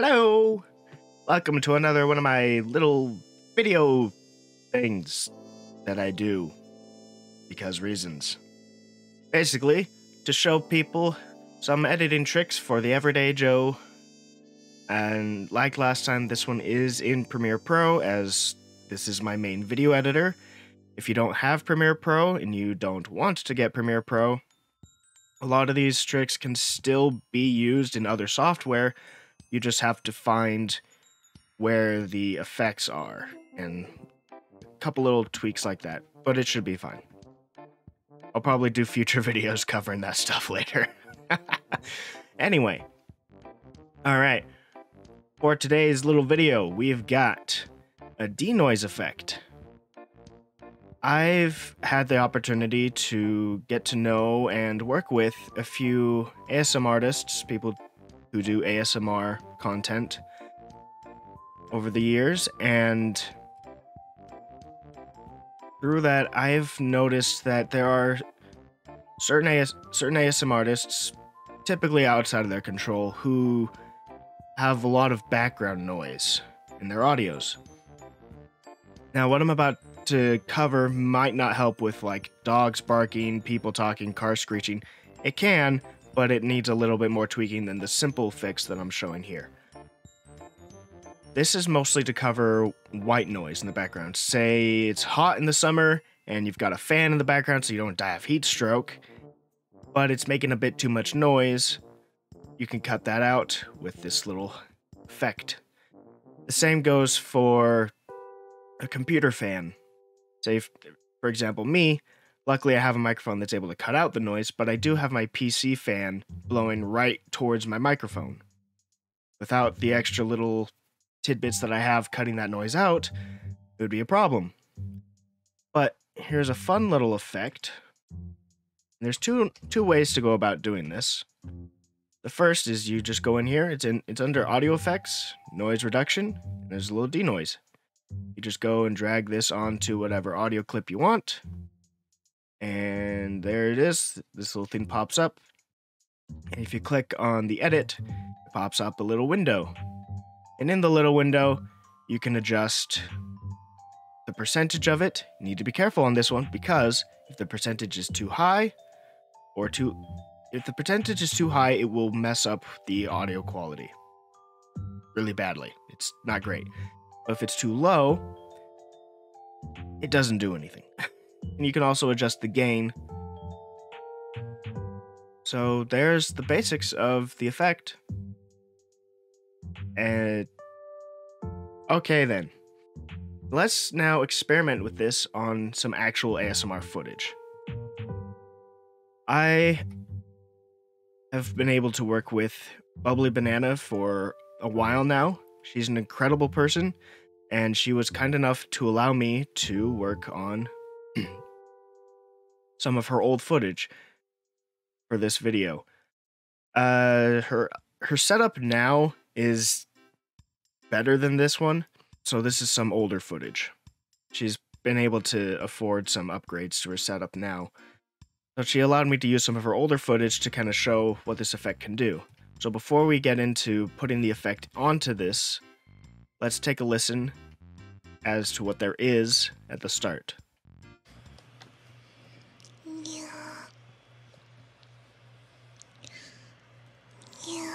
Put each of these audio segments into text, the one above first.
Hello! Welcome to another one of my little video things that I do because reasons. Basically, to show people some editing tricks for the everyday Joe. And like last time, this one is in Premiere Pro as this is my main video editor. If you don't have Premiere Pro and you don't want to get Premiere Pro, a lot of these tricks can still be used in other software. You just have to find where the effects are and a couple little tweaks like that, but it should be fine. I'll probably do future videos covering that stuff later. anyway, all right. For today's little video, we've got a denoise effect. I've had the opportunity to get to know and work with a few ASMRtists, people who do ASMR content over the years, and through that, I've noticed that there are certain AS- certain ASMRtists, typically outside of their control, who have a lot of background noise in their audios. Now, what I'm about to cover might not help with like dogs barking, people talking, cars screeching. It can, but it needs a little bit more tweaking than the simple fix that I'm showing here. This is mostly to cover white noise in the background. Say it's hot in the summer and you've got a fan in the background so you don't die of heat stroke, but it's making a bit too much noise. You can cut that out with this little effect. The same goes for a computer fan. Say, for example, me, luckily I have a microphone that's able to cut out the noise, but I do have my PC fan blowing right towards my microphone. Without the extra little tidbits that I have cutting that noise out, it would be a problem. But here's a fun little effect. There's two two ways to go about doing this. The first is you just go in here. It's in it's under audio effects, noise reduction. there's a little denoise. You just go and drag this onto whatever audio clip you want. And there it is. This little thing pops up. And if you click on the edit, it pops up a little window. And in the little window, you can adjust the percentage of it. You need to be careful on this one because if the percentage is too high or too if the percentage is too high, it will mess up the audio quality really badly. It's not great. But if it's too low, it doesn't do anything. And you can also adjust the gain. So there's the basics of the effect. And okay then. Let's now experiment with this on some actual ASMR footage. I have been able to work with Bubbly Bunnana for a while now. She's an incredible person, and she was kind enough to allow me to work on some of her old footage for this video. Uh, her her setup now is better than this one, so this is some older footage. She's been able to afford some upgrades to her setup now. So she allowed me to use some of her older footage to kind of show what this effect can do. So before we get into putting the effect onto this, let's take a listen as to what there is at the start. Yeah. Yeah.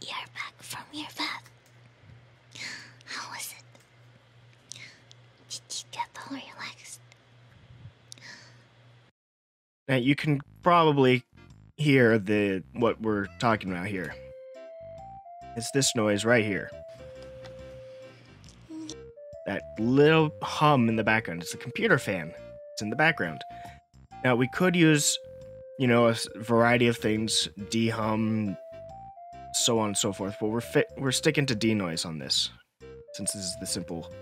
You're back from your bath. How was it? Did you get all relaxed? Now you can probably hear the what we're talking about here. It's this noise right here. That little hum in the background. It's a computer fan. It's in the background. Now we could use, you know, a variety of things, dehum, so on and so forth. But we're fit. We're sticking to denoise on this, since this is the simple.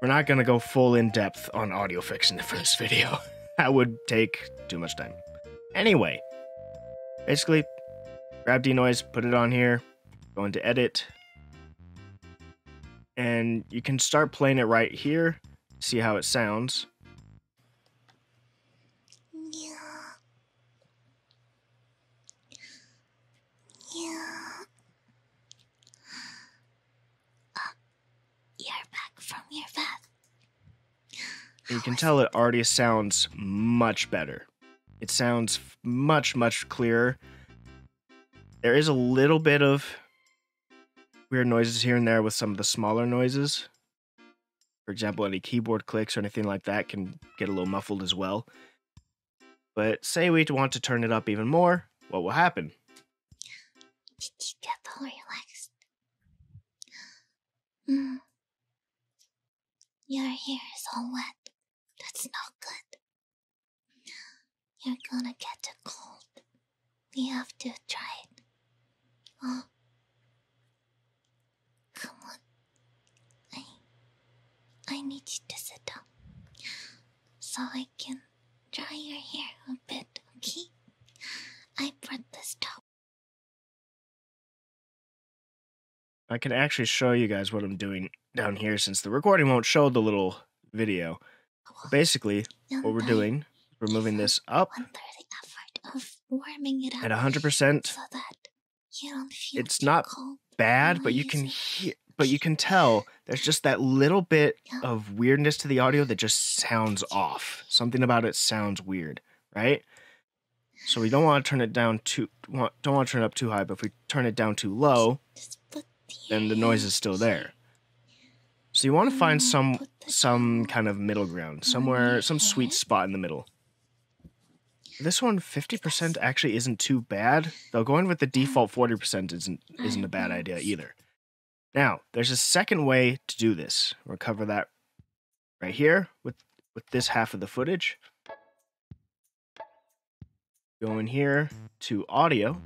We're not gonna go full in depth on audio fixing for this video. that would take too much time. Anyway, basically, grab denoise, put it on here, go into edit, and you can start playing it right here, see how it sounds. You're back from your bath. You can tell it already sounds much better. It sounds much, much clearer. There is a little bit of weird noises here and there with some of the smaller noises. For example, any keyboard clicks or anything like that can get a little muffled as well. But say we want to turn it up even more, what will happen? You get all relaxed? Mm. Your hair is all wet. That's not good. You're gonna get a cold. We have to try it. Oh. Come on. I I need you to sit down. So I can dry your hair a bit, okay? I brought this towel. I can actually show you guys what I'm doing down here since the recording won't show the little video. Basically, what we're doing, we're moving this up One third the effort of warming it up at 100%. so that you don't feel It's not cold. Bad, but you can hear, but you can tell there's just that little bit of weirdness to the audio that just sounds off. Something about it sounds weird, right? So we don't want to turn it down too, don't want to turn it up too high, but if we turn it down too low, Just put then the noise is still there. So you want to find Mm, some some kind of middle ground, somewhere, some sweet spot in the middle. This one, 50% actually isn't too bad, though going with the default 40% isn't isn't a bad idea either. Now, there's a second way to do this. We'll cover that right here with with this half of the footage. Go in here to audio,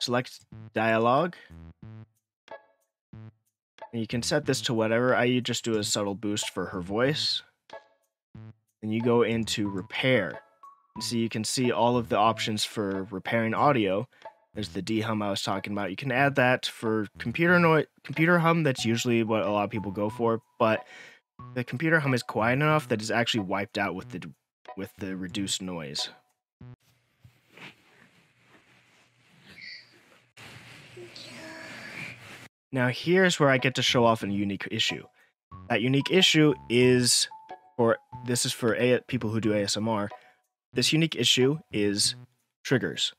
select dialogue, you can set this mm-hmm. to whatever. I just do a subtle boost for her voice. And you go into repair. And so you can see all of the options for repairing audio. There's the dehum I was talking about. You can add that for computer noise, computer hum. That's usually what a lot of people go for. But the computer hum is quiet enough that it's actually wiped out with the with the reduced noise. Now here's where I get to show off a unique issue. That unique issue is for this is for a- people who do ASMR. This unique issue is triggers.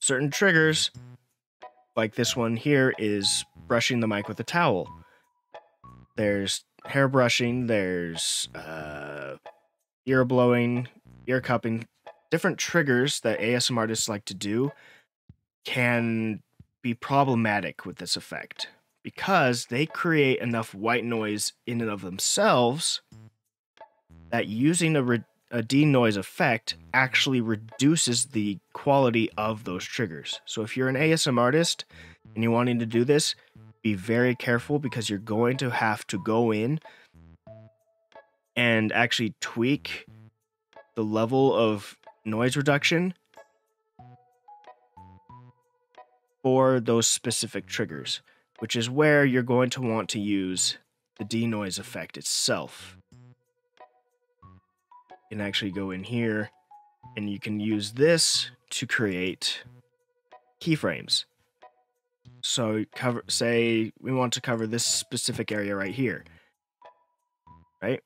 Certain triggers, like this one here, is brushing the mic with a towel. There's hair brushing. There's uh, ear blowing, ear cupping. Different triggers that ASMR artists like to do can be problematic with this effect because they create enough white noise in and of themselves that using a, re- a denoise effect actually reduces the quality of those triggers. So if you're an ASMRtist and you're wanting to do this, be very careful because you're going to have to go in and actually tweak the level of noise reduction for those specific triggers, which is where you're going to want to use the denoise effect itself. You can actually go in here and you can use this to create keyframes. So cover say we want to cover this specific area right here. Right?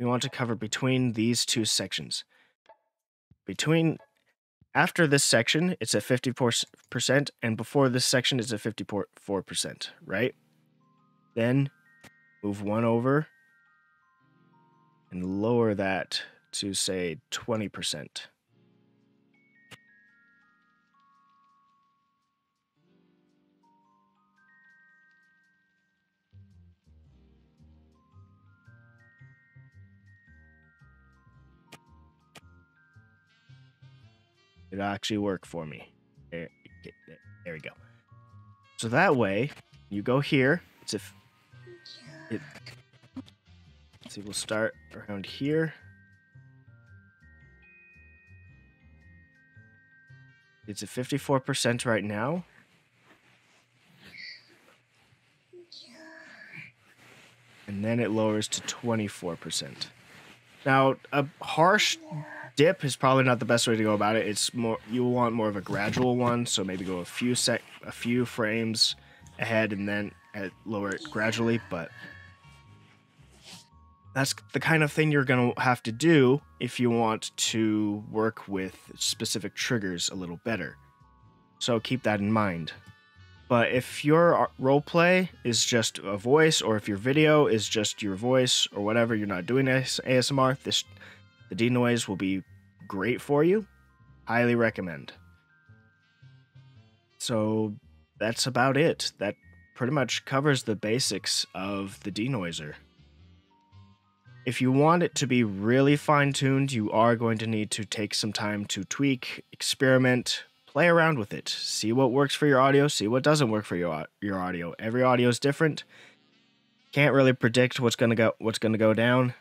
We want to cover between these two sections. Between after this section, it's at 54%, and before this section, it's at 54%, right? Then move one over and lower that to say 20%. It actually worked for me. There, there we go. So that way, you go here. It's if it. See, we'll start around here. It's at 54% right now. And then it lowers to 24%. Now, a harsh dip is probably not the best way to go about it. It's more you want more of a gradual one, so maybe go a few sec a few frames ahead and then lower it gradually, but that's the kind of thing you're going to have to do if you want to work with specific triggers a little better. So keep that in mind. But if your uh, roleplay is just a voice, or if your video is just your voice, or whatever, you're not doing ASMR, this the denoise will be great for you. Highly recommend. So that's about it. That pretty much covers the basics of the denoiser. If you want it to be really fine tuned, you are going to need to take some time to tweak, experiment, play around with it, see what works for your audio, see what doesn't work for your your audio. Every audio is different. Can't really predict what's gonna go what's gonna go down.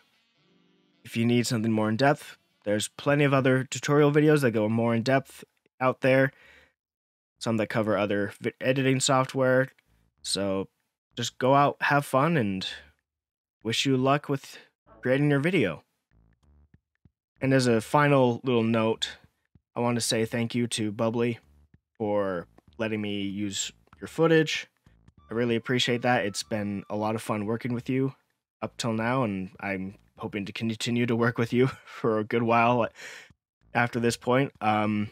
If you need something more in depth, there's plenty of other tutorial videos that go more in depth out there. Some that cover other editing software. So just go out, have fun, and wish you luck with creating your video. And as a final little note, I want to say thank you to Bubbly for letting me use your footage. I really appreciate that. It's been a lot of fun working with you up till now, and I'm hoping to continue to work with you for a good while after this point. Um,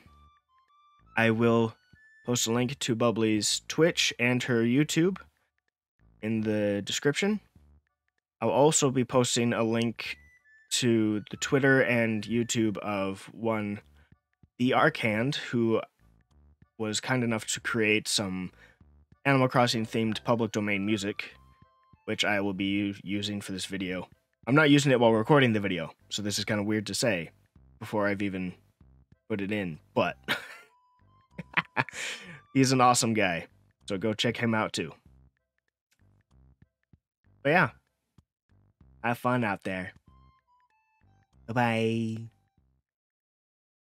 I will post a link to Bubbly's Twitch and her YouTube in the description. I'll also be posting a link to the Twitter and YouTube of one, the Arkhand, who was kind enough to create some Animal Crossing themed public domain music, which I will be using for this video. I'm not using it while recording the video, so this is kind of weird to say before I've even put it in, but he's an awesome guy. So go check him out too. But yeah, have fun out there. Bye bye.